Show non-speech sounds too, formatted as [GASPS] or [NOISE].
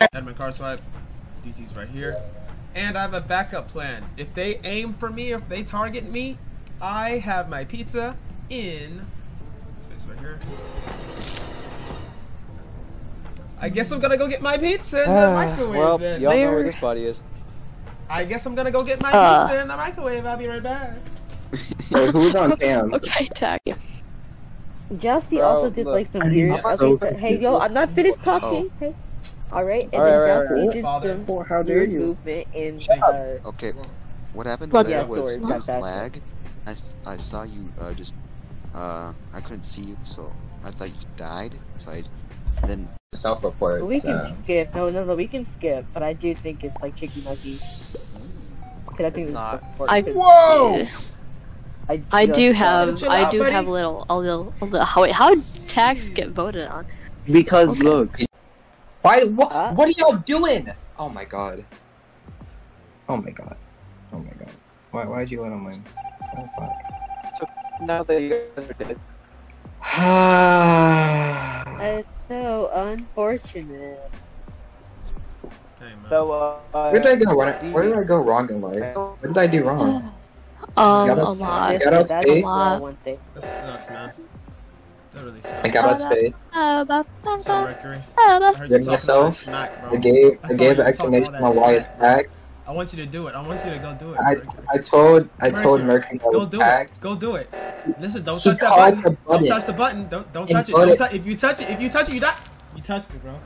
Admin card swipe. DC's right here. And I have a backup plan. If they aim for me, if they target me, I have my pizza in space right here. I guess I'm gonna go get my pizza in the microwave well, then. y'all know where Where? this body is. I guess I'm gonna go get my Uh. pizza in the microwave. I'll be right back. So who's on [LAUGHS] cam? Okay, tag. Jesse Bro, also did like some I'm weird. so Okay, hey, yo. I'm not finished Oh. talking. Hey, all right, and All right, then all right, Jesse all right. did Father. some Well, how dare weird you? movement in Thank you. uh, Okay, what happened Let's- there Yeah, was story, there was lag. I, I saw you uh, just uh I couldn't see you, so I thought you died. So I then Self reports. we can Uh, skip. No, no, no, we can skip. But I do think it's like chicky nuggy. Cause I think It's it's not. I- important. Whoa! I, I do have, I out, do buddy. have a little, a little, a little. How, wait, how tags get voted on? because Okay. look. Why? What? Huh? What are y'all doing? Oh my god. Oh my god. Oh my god. Why? Why'd you let on mine? Oh fuck. Now that you guys are dead. [SIGHS] That's so unfortunate. Hey. So, uh, Where did I go? Where, where did I go wrong in life? What did I do wrong? [GASPS] Um, Gotta a s- lot. I got out That's space. not one thing. This sucks, man. That really sucks. I got out space. Sorry, Mercury. I heard you Did talking all that myself. I gave I gave an explanation that on why it's tagged. I want you to do it. I want you to go do it. I I told I told Mercury, Mercury I Go was do tagged. it. Go do it. Listen, don't He touch that button. the Don't button. touch the button. Don't don't touch it. Don't it- if you touch it, if you touch it, you die. You touched it, bro.